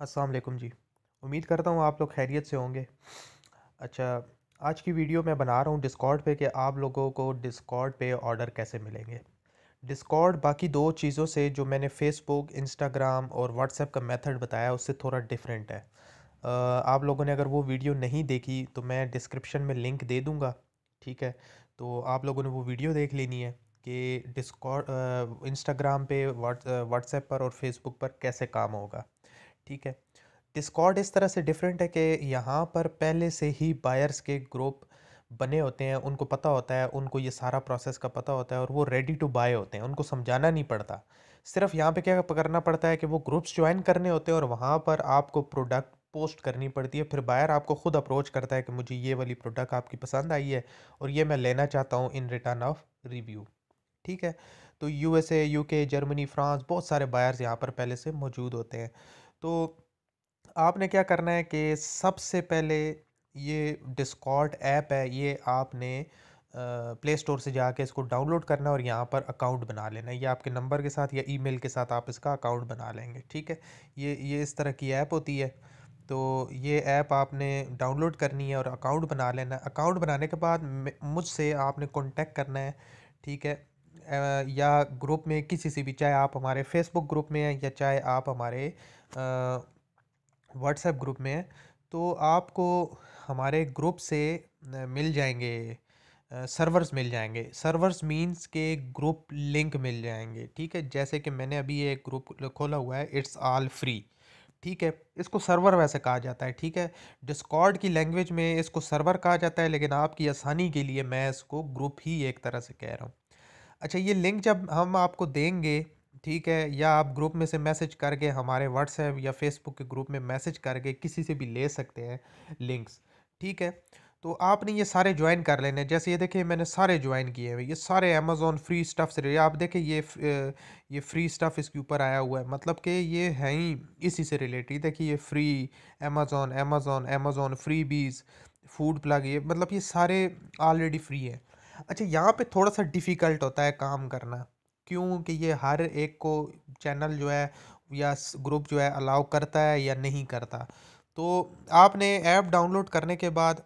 वालेकुम जी। उम्मीद करता हूँ आप लोग खैरियत से होंगे। अच्छा आज की वीडियो मैं बना रहा हूँ डिस्कॉर्ड पे कि आप लोगों को डिस्कॉर्ड पे ऑर्डर कैसे मिलेंगे। डिस्कॉर्ड बाकी दो चीज़ों से जो मैंने फ़ेसबुक इंस्टाग्राम और व्हाट्सएप का मेथड बताया, उससे थोड़ा डिफरेंट है। आप लोगों ने अगर वो वीडियो नहीं देखी तो मैं डिस्क्रिप्शन में लिंक दे दूँगा, ठीक है? तो आप लोगों ने वो वीडियो देख लेनी है कि डिस्कॉर्ड इंस्टाग्राम पे व्हाट्सएप पर और फेसबुक पर कैसे काम होगा। ठीक है? डिस्कॉर्ड इस तरह से डिफरेंट है कि यहाँ पर पहले से ही बायर्स के ग्रुप बने होते हैं, उनको पता होता है, उनको ये सारा प्रोसेस का पता होता है और वो रेडी टू बाय होते हैं, उनको समझाना नहीं पड़ता। सिर्फ़ यहाँ पे क्या करना पड़ता है कि वो ग्रुप्स ज्वाइन करने होते हैं और वहाँ पर आपको प्रोडक्ट पोस्ट करनी पड़ती है, फिर बायर आपको खुद अप्रोच करता है कि मुझे ये वाली प्रोडक्ट आपकी पसंद आई है और ये मैं लेना चाहता हूँ इन रिटर्न ऑफ़ रिव्यू ठीक है? तो यूएसए यूके जर्मनी फ्रांस बहुत सारे बायर्स यहाँ पर पहले से मौजूद होते हैं। तो आपने क्या करना है कि सबसे पहले ये डिस्कॉर्ड ऐप है, ये आपने प्ले स्टोर से जाके इसको डाउनलोड करना और यहाँ पर अकाउंट बना लेना। ये आपके नंबर के साथ या ईमेल के साथ आप इसका अकाउंट बना लेंगे, ठीक है? ये ये इस तरह की ऐप होती है। तो ये ऐप आपने डाउनलोड करनी है और अकाउंट बना लेना अकाउंट बनाने के बाद मुझसे आपने कॉन्टेक्ट करना है, ठीक है? या ग्रुप में किसी से भी, चाहे आप हमारे फेसबुक ग्रुप में हैं या चाहे आप हमारे व्हाट्सएप ग्रुप में तो आपको हमारे ग्रुप से मिल जाएँगे सर्वर्स मिल जाएँगे। सर्वर्स मींस के ग्रुप लिंक मिल जाएँगे, ठीक है? जैसे कि मैंने अभी ये ग्रुप खोला हुआ है इट्स ऑल फ्री ठीक है? इसको सर्वर वैसे कहा जाता है, ठीक है? डिस्कॉर्ड की लैंग्वेज में इसको सर्वर कहा जाता है, लेकिन आपकी आसानी के लिए मैं इसको ग्रुप ही एक तरह से कह रहा हूँ। अच्छा ये लिंक जब हम आपको देंगे ठीक है, या आप ग्रुप में से मैसेज करके हमारे व्हाट्सएप या फेसबुक के ग्रुप में मैसेज करके किसी से भी ले सकते हैं लिंक्स, ठीक है? तो आपने ये सारे ज्वाइन कर लेने, जैसे ये देखिए मैंने सारे ज्वाइन किए हुए, ये सारे अमेज़ोन फ्री स्टफ़ से, आप देखें ये ये फ्री स्टफ़ इसके ऊपर आया हुआ है मतलब कि ये है ही इसी से रिलेटेड देखिए ये free Amazon Amazon Amazon freebies food plug ये मतलब ये सारे ऑलरेडी फ्री है। अच्छा यहाँ पे थोड़ा सा डिफ़िकल्ट होता है काम करना। क्यों कि ये हर एक को चैनल जो है या ग्रुप जो है अलाउ करता है या नहीं करता? तो आपने ऐप डाउनलोड करने के बाद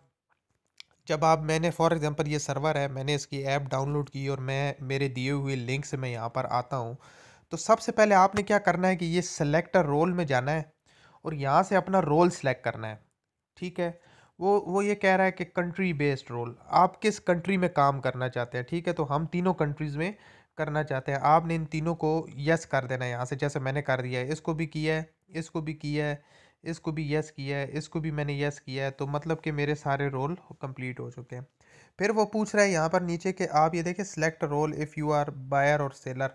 जब आप, मैंने फॉर एग्जांपल ये सर्वर है, मैंने इसकी ऐप डाउनलोड की और मैं, मेरे दिए हुए लिंक से मैं यहाँ पर आता हूँ तो सबसे पहले आपने क्या करना है कि ये सेलेक्टर रोल में जाना है और यहाँ से अपना रोल सेलेक्ट करना है, ठीक है? वो वो ये कह रहा है कि कंट्री बेस्ड रोल आप किस कंट्री में काम करना चाहते हैं, ठीक है? तो हम तीनों कंट्रीज़ में करना चाहते हैं। आपने इन तीनों को यस कर देना है यहाँ से, जैसे मैंने कर दिया है। इसको भी किया है, इसको भी किया है, इसको भी यस किया है, इसको भी मैंने यस किया है। तो मतलब कि मेरे सारे रोल कंप्लीट हो चुके हैं। फिर वो पूछ रहा है यहाँ पर नीचे कि आप ये देखें select role if you are buyer और सेलर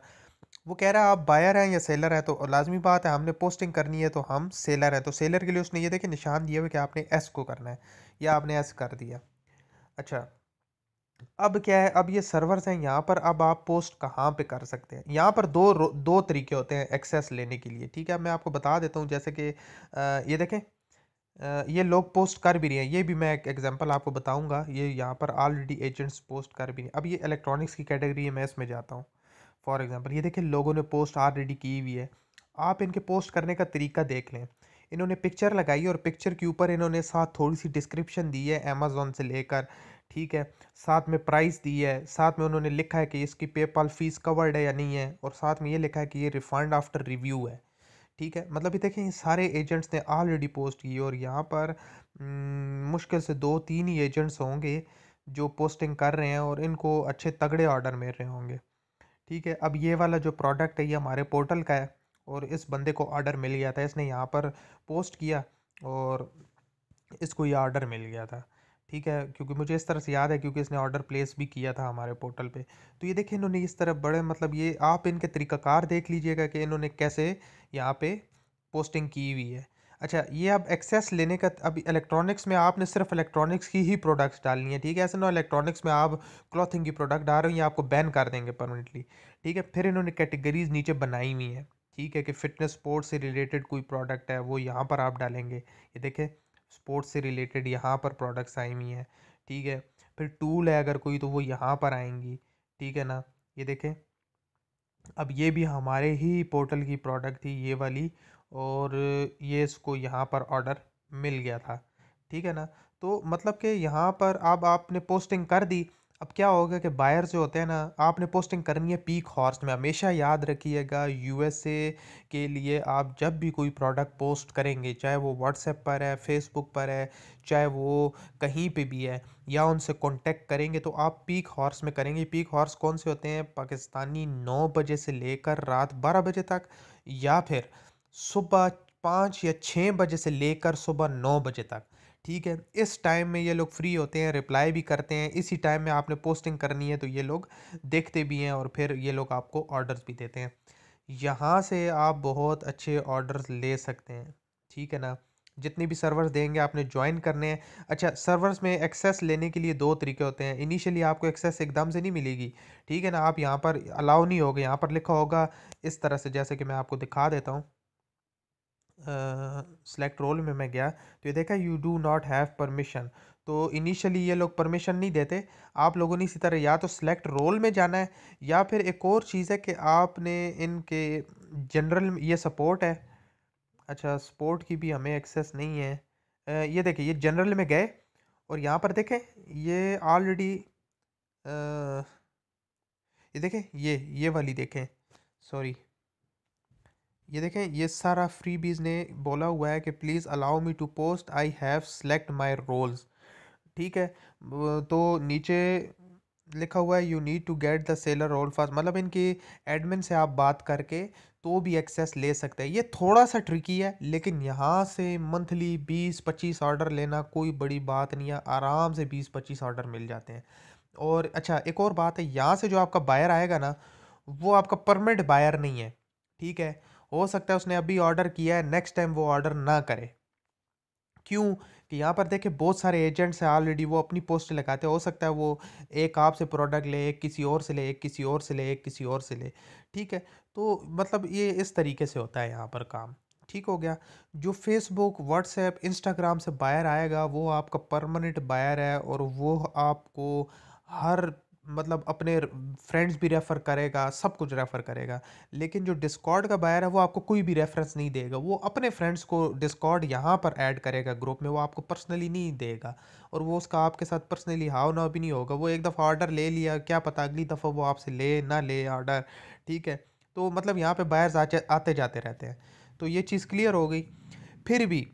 वो कह रहा है, आप बायर हैं या सेलर हैं? तो लाजमी बात है, हमने पोस्टिंग करनी है तो हम सेलर हैं। तो सेलर के लिए उसने ये देखे निशान दिया हुआ कि आपने एस को करना है, या आपने एस कर दिया। अच्छा अब क्या है? अब ये सर्वर्स हैं, यहाँ पर अब आप पोस्ट कहाँ पे कर सकते हैं? यहाँ पर दो दो तरीके होते हैं एक्सेस लेने के लिए, ठीक है? मैं आपको बता देता हूँ, जैसे कि ये देखें ये लोग पोस्ट कर भी रहे हैं, ये भी मैं एक एग्जांपल आपको बताऊँगा, ये यहाँ पर ऑलरेडी एजेंट्स पोस्ट कर भी रहे हैं। अब ये इलेक्ट्रॉनिक्स की कैटेगरी है, मैं इसमें जाता हूँ फॉर एग्ज़ाम्पल ये देखिए लोगों ने पोस्ट ऑलरेडी की हुई है, आप इनके पोस्ट करने का तरीका देख लें, इन्होंने पिक्चर लगाई और पिक्चर के ऊपर इन्होंने साथ थोड़ी सी डिस्क्रिप्शन दी है अमेज़ोन से लेकर ठीक है? साथ में प्राइस दी है। साथ में उन्होंने लिखा है कि इसकी पेपाल फ़ीस कवर्ड है या नहीं है और साथ में ये लिखा है कि ये रिफंड आफ्टर रिव्यू है। ठीक है? मतलब ये देखें सारे एजेंट्स ने ऑलरेडी पोस्ट की और यहाँ पर हम्म, मुश्किल से दो तीन ही एजेंट्स होंगे जो पोस्टिंग कर रहे हैं और इनको अच्छे तगड़े ऑर्डर मिल रहे होंगे। ठीक है? अब ये वाला जो प्रोडक्ट है ये हमारे पोर्टल का है और इस बंदे को ऑर्डर मिल गया था। इसने यहाँ पर पोस्ट किया और इसको ये ऑर्डर मिल गया था। ठीक है, क्योंकि मुझे इस तरह से याद है क्योंकि इसने ऑर्डर प्लेस भी किया था हमारे पोर्टल पे। तो ये देखिए इन्होंने इस तरह बड़े मतलब ये आप इनके तरीकाकार देख लीजिएगा कि इन्होंने कैसे यहाँ पे पोस्टिंग की हुई है। अच्छा ये अब एक्सेस लेने का अब इलेक्ट्रॉनिक्स में आपने सिर्फ़ इलेक्ट्रॉनिक्स की ही प्रोडक्ट्स डालनी है, ठीक है? ऐसे ना इलेक्ट्रॉनिक्स में आप क्लॉथिंग की प्रोडक्ट डाल रहे हो, ये आपको बैन कर देंगे परमानेंटली ठीक है? फिर इन्होंने कैटेगरीज नीचे बनाई हुई हैं, ठीक है? कि फिटनेस स्पोर्ट्स से रिलेटेड कोई प्रोडक्ट है, वो यहाँ पर आप डालेंगे। ये देखें स्पोर्ट्स से रिलेटेड यहाँ पर प्रोडक्ट्स आई हुई हैं, ठीक है? फिर टूल है अगर कोई तो वो यहाँ पर आएँगी, ठीक है ना? ये देखें, अब ये भी हमारे ही पोर्टल की प्रोडक्ट थी ये वाली और ये इसको यहाँ पर ऑर्डर मिल गया था, ठीक है ना? तो मतलब कि यहाँ पर अब आपने पोस्टिंग कर दी अब क्या होगा कि बायर जो होते हैं ना, आपने पोस्टिंग करनी है पीक हॉर्स में, हमेशा याद रखिएगा यूएसए के लिए आप जब भी कोई प्रोडक्ट पोस्ट करेंगे, चाहे वो व्हाट्सएप पर है फेसबुक पर है, चाहे वो कहीं पे भी है, या उनसे कांटेक्ट करेंगे तो आप पीक हॉर्स में करेंगे। पीक हॉर्स कौन से होते हैं? पाकिस्तानी नौ बजे से लेकर रात बारह बजे तक, या फिर सुबह पाँच या छः बजे से लेकर सुबह नौ बजे तक। ठीक है, इस टाइम में ये लोग फ्री होते हैं रिप्लाई भी करते हैं, इसी टाइम में आपने पोस्टिंग करनी है तो ये लोग देखते भी हैं और फिर ये लोग आपको ऑर्डर्स भी देते हैं। यहाँ से आप बहुत अच्छे ऑर्डर्स ले सकते हैं, ठीक है ना? जितनी भी सर्वर्स देंगे, आपने ज्वाइन करने हैं। अच्छा सर्वर्स में एक्सेस लेने के लिए दो तरीके होते हैं। इनिशियली आपको एक्सेस एकदम से नहीं मिलेगी, ठीक है ना? आप यहाँ पर अलाउ नहीं होगा, यहाँ पर लिखा होगा इस तरह से, जैसे कि मैं आपको दिखा देता हूँ। सेलेक्ट रोल में मैं गया तो ये देखा you do not have permission तो इनिशियली ये लोग परमिशन नहीं देते। आप लोगों ने इसी तरह या तो सेलेक्ट रोल में जाना है, या फिर एक और चीज़ है कि आपने इनके जनरल ये सपोर्ट है। अच्छा सपोर्ट की भी हमें एक्सेस नहीं है। ये देखें ये जनरल में गए और यहाँ पर देखें, ये ऑलरेडी ये देखें, ये ये वाली देखें। सॉरी ये देखें, ये सारा फ्री बीज ने बोला हुआ है कि please allow me to post I have select my roles ठीक है? तो नीचे लिखा हुआ है you need to get the seller role fast मतलब इनकी एडमिन से आप बात करके तो भी एक्सेस ले सकते हैं। ये थोड़ा सा ट्रिकी है, लेकिन यहाँ से मंथली बीस पच्चीस ऑर्डर लेना कोई बड़ी बात नहीं है। आराम से बीस पच्चीस ऑर्डर मिल जाते हैं। और अच्छा एक और बात है, यहाँ से जो आपका बायर आएगा ना, वो आपका परमानेंट बायर नहीं है। ठीक है? हो सकता है उसने अभी ऑर्डर किया है नेक्स्ट टाइम वो ऑर्डर ना करे। क्यों? कि यहाँ पर देखें, बहुत सारे एजेंट्स हैं ऑलरेडी वो अपनी पोस्ट लगाते हैं। सकता है वो एक आपसे प्रोडक्ट ले, एक किसी और से ले, एक किसी और से ले, एक किसी और से ले। ठीक है? तो मतलब ये इस तरीके से होता है यहाँ पर काम। ठीक हो गया? जो फेसबुक व्हाट्सएप इंस्टाग्राम से बायर आएगा, वो आपका परमानेंट बायर है और वो आपको हर मतलब अपने फ्रेंड्स भी रेफ़र करेगा, सब कुछ रेफ़र करेगा। लेकिन जो डिस्कॉर्ड का बायर है, वो आपको कोई भी रेफरेंस नहीं देगा। वो अपने फ्रेंड्स को डिस्कॉर्ड यहाँ पर ऐड करेगा ग्रुप में, वो आपको पर्सनली नहीं देगा। और वो उसका आपके साथ पर्सनली हाव ना भी नहीं होगा। वो एक दफ़ा ऑर्डर ले लिया, क्या पता अगली दफ़ा वो आपसे ले ना ले ऑर्डर ठीक है? तो मतलब यहाँ पर बायर्स आते जाते रहते हैं। तो ये चीज़ क्लियर हो गई। फिर भी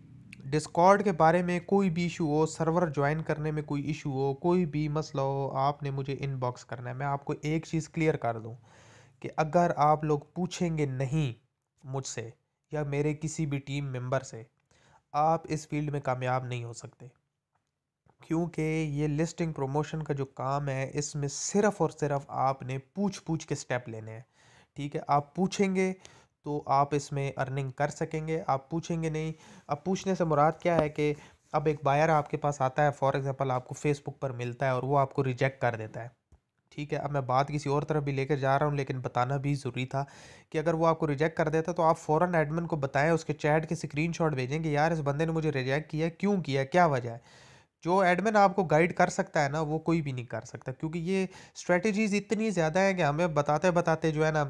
डिस्कॉर्ड के बारे में कोई भी इशू हो सर्वर ज्वाइन करने में कोई इशू हो, कोई भी मसला हो, आपने मुझे इनबॉक्स करना है। मैं आपको एक चीज़ क्लियर कर दूँ कि अगर आप लोग पूछेंगे नहीं मुझसे या मेरे किसी भी टीम मेंबर से, आप इस फ़ील्ड में कामयाब नहीं हो सकते। क्योंकि ये लिस्टिंग प्रमोशन का जो काम है, इसमें सिर्फ़ और सिर्फ़ आपने पूछ पूछ के स्टेप लेने हैं। ठीक है, आप पूछेंगे तो आप इसमें अर्निंग कर सकेंगे। आप पूछेंगे नहीं। अब पूछने से मुराद क्या है कि अब एक बायर आपके पास आता है फॉर एग्ज़ाम्पल आपको फेसबुक पर मिलता है और वो आपको रिजेक्ट कर देता है। ठीक है, अब मैं बात किसी और तरफ़ भी लेकर जा रहा हूँ, लेकिन बताना भी ज़रूरी था कि अगर वो आपको रिजेक्ट कर देता तो आप फ़ौरन एडमिन को बताएँ, उसके चैट के स्क्रीनशॉट भेजेंगे यार, इस बंदे ने मुझे रिजेक्ट किया क्यों किया क्या वजह है? जो एडमिन आपको गाइड कर सकता है ना, वो कोई भी नहीं कर सकता, क्योंकि ये स्ट्रेटजीज़ इतनी ज़्यादा है कि हमें बताते बताते जो है ना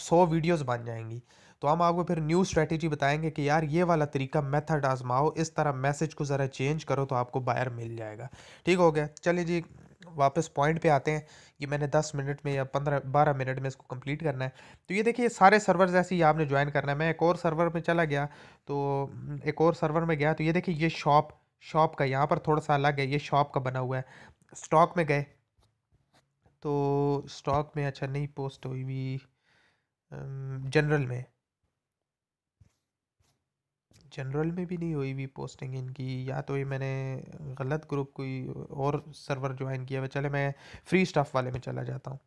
सौ वीडियोस बन जाएँगी। तो हम आपको फिर न्यू स्ट्रेटजी बताएँगे कि यार ये वाला तरीका मेथड आजमाओ, इस तरह मैसेज को ज़रा चेंज करो तो आपको बायर मिल जाएगा। ठीक हो गया? चलिए जी, वापस पॉइंट पे आते हैं ये मैंने दस मिनट में या पंद्रह, बारह मिनट में इसको कंप्लीट करना है। तो ये देखिए, सारे सर्वर ऐसे ही आपने ज्वाइन करना है। मैं एक और सर्वर में चला गया तो एक और सर्वर में गया तो ये देखिए, ये शॉप शॉप का यहाँ पर थोड़ा सा अलग है, ये शॉप का बना हुआ है। स्टॉक में गए तो स्टॉक में अच्छा नहीं पोस्ट हुई हुई जनरल में। जनरल में भी नहीं हुई हुई पोस्टिंग इनकी। या तो ये मैंने गलत ग्रुप कोई और सर्वर ज्वाइन किया हुआ। चले मैं फ्री स्टाफ वाले में चला जाता हूँ।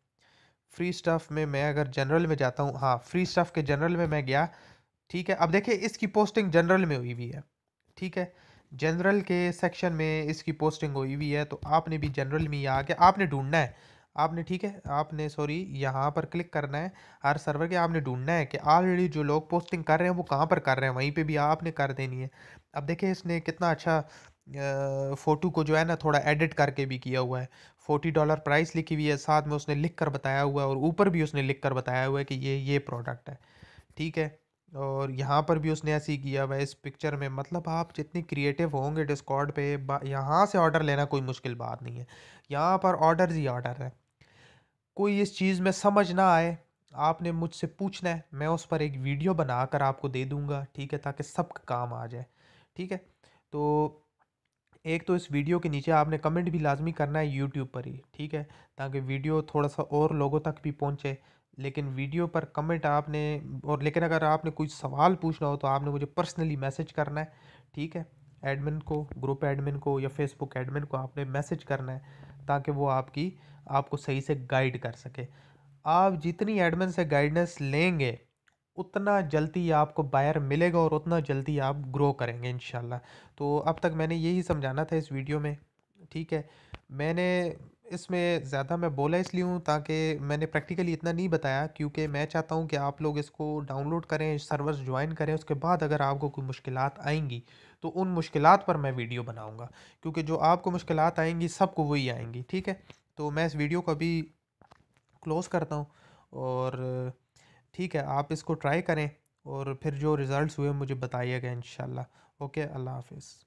फ्री स्टाफ में मैं अगर जनरल में जाता हूँ हाँ फ्री स्टाफ के जनरल में मैं गया, ठीक है? अब देखिए, इसकी पोस्टिंग जनरल में हुई हुई है, ठीक है? जनरल के सेक्शन में इसकी पोस्टिंग हुई हुई है तो आपने भी जनरल में ही आके आपने ढूंढना है। आपने, ठीक है, आपने सॉरी यहाँ पर क्लिक करना है। हर सर्वर के आपने ढूंढना है कि ऑलरेडी जो लोग पोस्टिंग कर रहे हैं, वो कहाँ पर कर रहे हैं? वहीं पे भी आपने कर देनी है। अब देखिए, इसने कितना अच्छा फ़ोटो को जो है ना, थोड़ा एडिट करके भी किया हुआ है। फोर्टी डॉलर प्राइस लिखी हुई है, साथ में उसने लिख कर बताया हुआ है और ऊपर भी उसने लिख कर बताया हुआ है कि ये ये प्रोडक्ट है, ठीक है? और यहाँ पर भी उसने ऐसे ही किया हुआ है, इस पिक्चर में। मतलब आप जितनी क्रिएटिव होंगे डिस्कॉर्ड पे यहाँ से ऑर्डर लेना कोई मुश्किल बात नहीं है। यहाँ पर ऑर्डर ही ऑर्डर है। कोई इस चीज़ में समझ ना आए, आपने मुझसे पूछना है, मैं उस पर एक वीडियो बनाकर आपको दे दूँगा, ठीक है, ताकि सब काम आ जाए, ठीक है? तो एक तो इस वीडियो के नीचे आपने कमेंट भी लाजमी करना है यूट्यूब पर ही, ठीक है? ताकि वीडियो थोड़ा सा और लोगों तक भी पहुँचे, लेकिन वीडियो पर कमेंट आपने, और लेकिन अगर आपने कोई सवाल पूछना हो तो आपने मुझे पर्सनली मैसेज करना है, ठीक है? एडमिन को, ग्रुप एडमिन को या फेसबुक एडमिन को आपने मैसेज करना है ताकि वो आपकी, आपको सही से गाइड कर सके। आप जितनी एडमिन से गाइडेंस लेंगे, उतना जल्दी आपको बायर मिलेगा और उतना जल्दी आप ग्रो करेंगे इन तो अब तक मैंने यही समझाना था इस वीडियो में, ठीक है? मैंने इसमें ज़्यादा मैं बोला इसलिए हूँ ताकि मैंने प्रैक्टिकली इतना नहीं बताया क्योंकि मैं चाहता हूँ कि आप लोग इसको डाउनलोड करें, सर्वर्स ज्वाइन करें, उसके बाद अगर आपको कोई मुश्किल आएँगी तो उन मुश्किल पर मैं वीडियो बनाऊँगा। क्योंकि जो आपको मुश्किल आएँगी, सबको वही आएँगी, ठीक है? तो मैं इस वीडियो को अभी क्लोज़ करता हूँ और ठीक है, आप इसको ट्राई करें और फिर जो रिज़ल्ट हुए, मुझे बताइएगा इन ओके, अल्लाह हाफिज़।